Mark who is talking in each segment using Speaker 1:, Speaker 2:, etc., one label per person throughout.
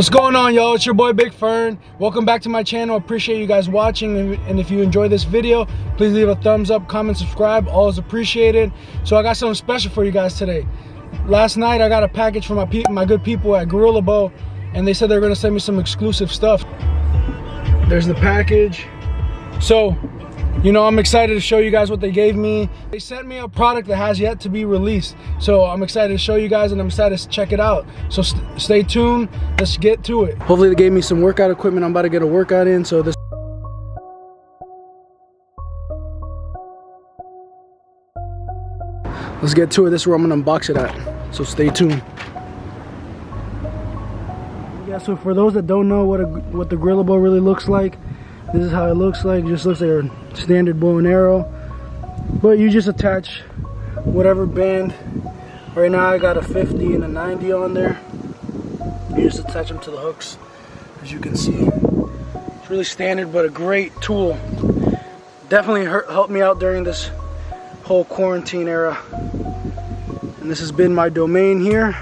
Speaker 1: What's going on y'all? It's your boy Big Fern. Welcome back to my channel. Appreciate you guys watching and if you enjoy this video, please leave a thumbs up, comment, subscribe. Always appreciated. So I got something special for you guys today. Last night I got a package from my people, my good people at Gorilla Bow and they said they're gonna send me some exclusive stuff. There's the package. So you know, I'm excited to show you guys what they gave me. They sent me a product that has yet to be released. So I'm excited to show you guys and I'm excited to check it out. So st stay tuned, let's get to it. Hopefully they gave me some workout equipment. I'm about to get a workout in, so this Let's get to it. This is where I'm gonna unbox it at. So stay tuned. Yeah, so for those that don't know what a, what the Gorilla Bow really looks like, this is how it looks like. It just looks like a standard bow and arrow. But you just attach whatever band. Right now I got a 50 and a 90 on there. You just attach them to the hooks, as you can see. It's really standard, but a great tool. Definitely helped me out during this whole quarantine era. And this has been my domain here.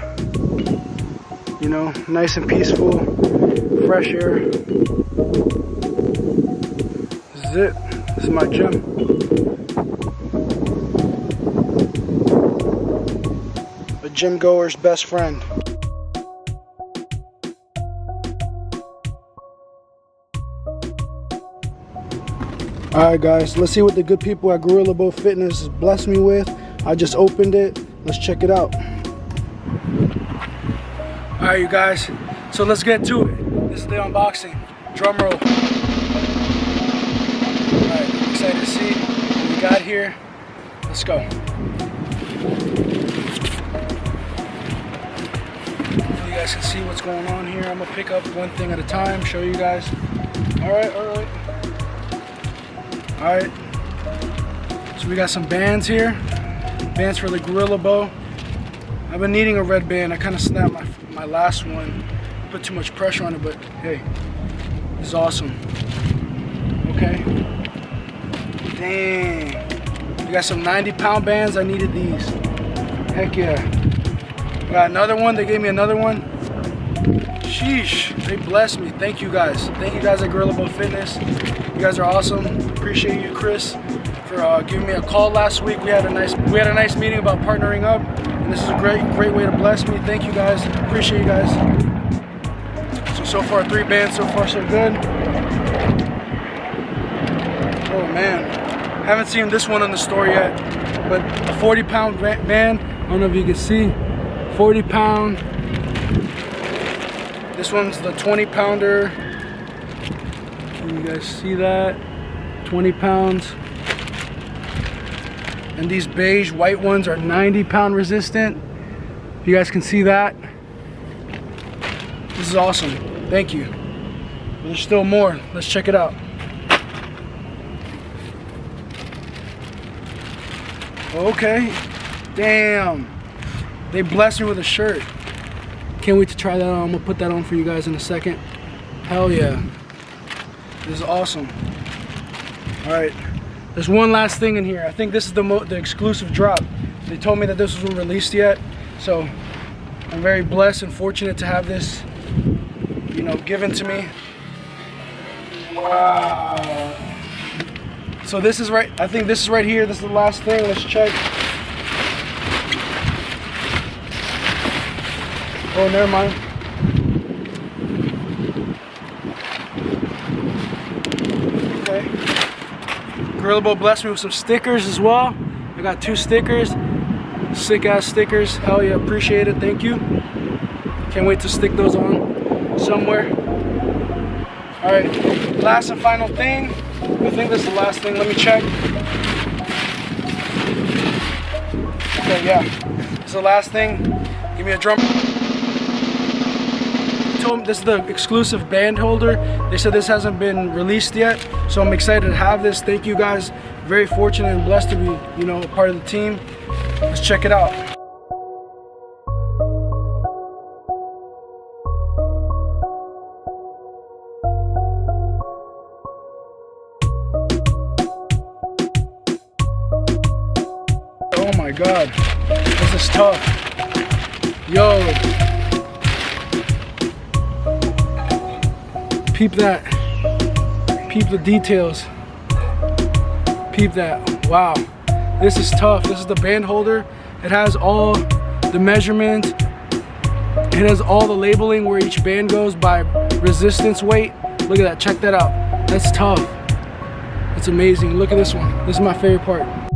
Speaker 1: You know, nice and peaceful, fresh air is it. This is my gym. A gym goer's best friend. Alright guys, let's see what the good people at Gorilla Bow Fitness blessed me with. I just opened it. Let's check it out. Alright you guys, so let's get to it. This is the unboxing. Drum roll got here. Let's go. You guys can see what's going on here. I'm gonna pick up one thing at a time, show you guys. All right, all right. All right. So we got some bands here. Bands for the Gorilla Bow. I've been needing a red band. I kind of snapped my, my last one. Put too much pressure on it, but hey, it's awesome. Okay. Dang. We got some 90 pound bands. I needed these. Heck yeah. Got another one. They gave me another one. Sheesh. They blessed me. Thank you guys. Thank you guys at Gorilla Bow Fitness. You guys are awesome. Appreciate you, Chris, for uh, giving me a call last week. We had a nice we had a nice meeting about partnering up. And this is a great, great way to bless me. Thank you guys. Appreciate you guys. So, so far, three bands. So far, so good. Oh, man. Haven't seen this one in the store yet, but a 40 pound band. I don't know if you can see, 40 pound. This one's the 20 pounder. Can you guys see that? 20 pounds. And these beige white ones are 90 pound resistant. You guys can see that. This is awesome. Thank you. There's still more. Let's check it out. Okay. Damn. They blessed me with a shirt. Can't wait to try that on. I'm gonna put that on for you guys in a second. Hell yeah. This is awesome. All right. There's one last thing in here. I think this is the, the exclusive drop. They told me that this wasn't released yet. So I'm very blessed and fortunate to have this, you know, given to me. Wow. So this is right, I think this is right here. This is the last thing. Let's check. Oh, never mind. Okay. Gorilla Bow blessed me with some stickers as well. I got two stickers. Sick ass stickers. Hell yeah, appreciate it. Thank you. Can't wait to stick those on somewhere. All right, last and final thing. I think this is the last thing. Let me check. Okay, yeah. Is the last thing. Give me a drum. This is the exclusive band holder. They said this hasn't been released yet, so I'm excited to have this. Thank you guys. Very fortunate and blessed to be, you know, part of the team. Let's check it out. This is tough. Yo. Peep that. Peep the details. Peep that. Wow. This is tough. This is the band holder. It has all the measurements. It has all the labeling where each band goes by resistance weight. Look at that. Check that out. That's tough. It's amazing. Look at this one. This is my favorite part.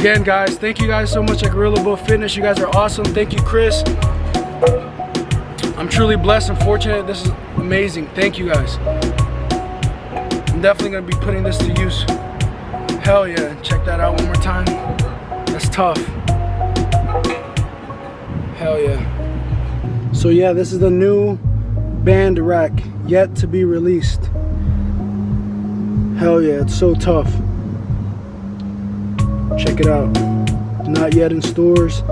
Speaker 1: Again, guys, thank you guys so much at Gorilla Bow Fitness. You guys are awesome. Thank you, Chris. I'm truly blessed and fortunate. This is amazing. Thank you guys. I'm definitely gonna be putting this to use. Hell yeah, check that out one more time. That's tough. Hell yeah. So yeah, this is the new band rack, yet to be released. Hell yeah, it's so tough. Check it out. Not yet in stores.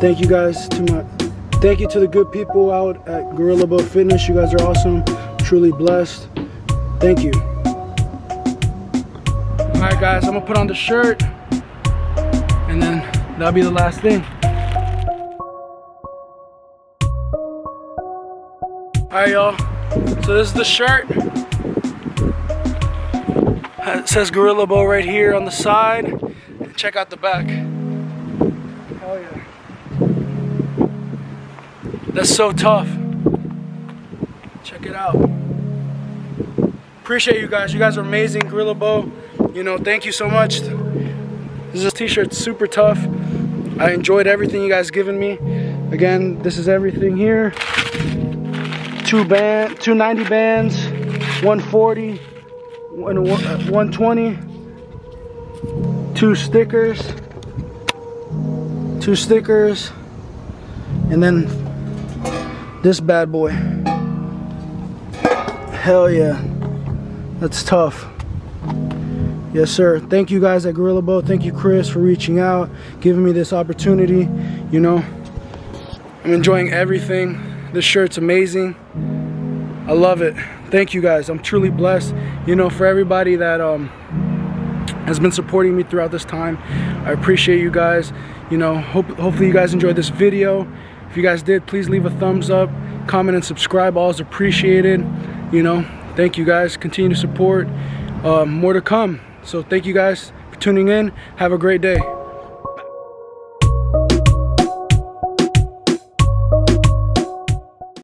Speaker 1: Thank you guys to my thank you to the good people out at Gorilla Bow Fitness. You guys are awesome. Truly blessed. Thank you. Alright guys, I'm gonna put on the shirt and then that'll be the last thing. Alright y'all, so this is the shirt. It says Gorilla Bow right here on the side check out the back. Oh yeah. That's so tough. Check it out. Appreciate you guys. You guys are amazing. Gorilla Bow, You know, thank you so much. This is t-shirt super tough. I enjoyed everything you guys given me. Again, this is everything here. Two band, two ninety bands, 140, 120 uh, two stickers two stickers and then this bad boy. Hell yeah that's tough. Yes sir. Thank you guys at Gorilla Bow. Thank you chris for reaching out giving me this opportunity you know. I'm enjoying everything. This shirt's amazing. I love it. Thank you guys. I'm truly blessed. You know for everybody that um has been supporting me throughout this time. I appreciate you guys. You know, hope, hopefully you guys enjoyed this video. If you guys did, please leave a thumbs up, comment and subscribe. All is appreciated. You know, thank you guys. Continue to support. Uh, more to come. So thank you guys for tuning in. Have a great day.